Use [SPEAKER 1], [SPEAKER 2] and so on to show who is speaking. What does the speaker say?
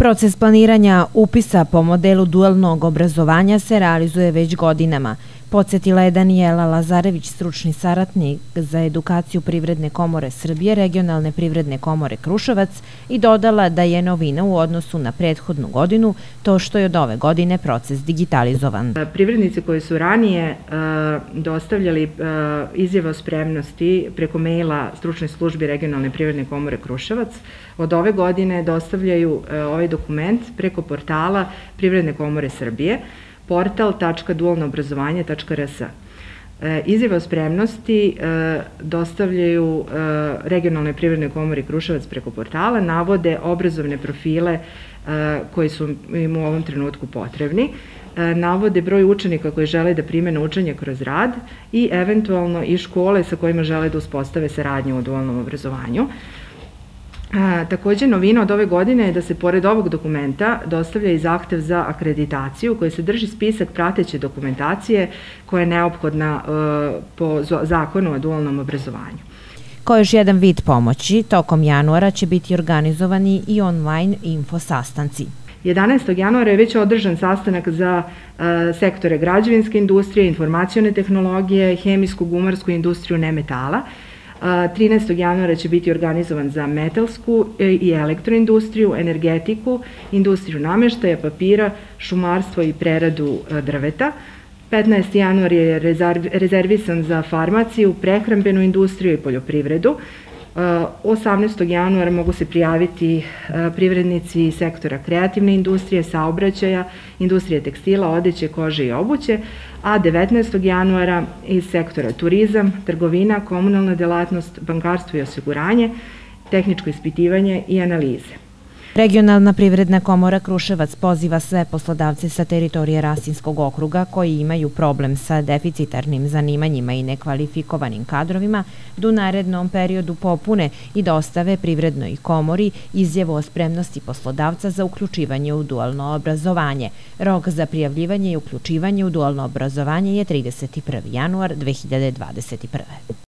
[SPEAKER 1] Proces planiranja upisa po modelu dualnog obrazovanja se realizuje već godinama. Podsjetila je Danijela Lazarević, stručni saratnik za edukaciju Privredne komore Srbije, regionalne Privredne komore Kruševac i dodala da je novina u odnosu na prethodnu godinu to što je od ove godine proces digitalizovan.
[SPEAKER 2] Privrednici koji su ranije e, dostavljali e, izjave o spremnosti preko maila stručne službi regionalne Privredne komore Kruševac, od ove godine dostavljaju e, ovaj dokument preko portala Privredne komore Srbije, portal.dualnoobrazovanje.rs. E, izjave o spremnosti e, dostavljaju e, regionalne privredne komori Kruševac preko portala, navode obrazovne profile koji su im u ovom trenutku potrebni, navode broj učenika koji žele da primene učenje kroz rad i eventualno i škole sa kojima žele da uspostave saradnju u dualnom obrazovanju. A, takođe, novina od ove godine je da se pored ovog dokumenta dostavlja i zahtev za akreditaciju koji se drži spisak prateće dokumentacije koja je neophodna e, po zakonu o dualnom obrazovanju.
[SPEAKER 1] Kao još jedan vid pomoći, tokom januara će biti organizovani i online info sastanci.
[SPEAKER 2] 11. januara je već održan sastanak za e, sektore građevinske industrije, informacijone tehnologije, hemijsku, gumarsku industriju nemetala, 13. januara će biti organizovan za metalsku e, i elektroindustriju, energetiku, industriju nameštaja, papira, šumarstvo i preradu e, drveta. 15. januar je rezervisan za farmaciju, prehrambenu industriju i poljoprivredu. 18. januara mogu se prijaviti e, privrednici sektora kreativne industrije, saobraćaja, industrije tekstila, odeće, kože i obuće, a 19. januara iz sektora turizam, trgovina, komunalna delatnost, bankarstvo i osiguranje, tehničko ispitivanje i analize.
[SPEAKER 1] Regionalna privredna komora Kruševac poziva sve poslodavce sa teritorije Rasinskog okruga koji imaju problem sa deficitarnim zanimanjima i nekvalifikovanim kadrovima da u narednom periodu popune i dostave privrednoj komori izjevo o spremnosti poslodavca za uključivanje u dualno obrazovanje. Rok za prijavljivanje i uključivanje u dualno obrazovanje je 31. januar 2021.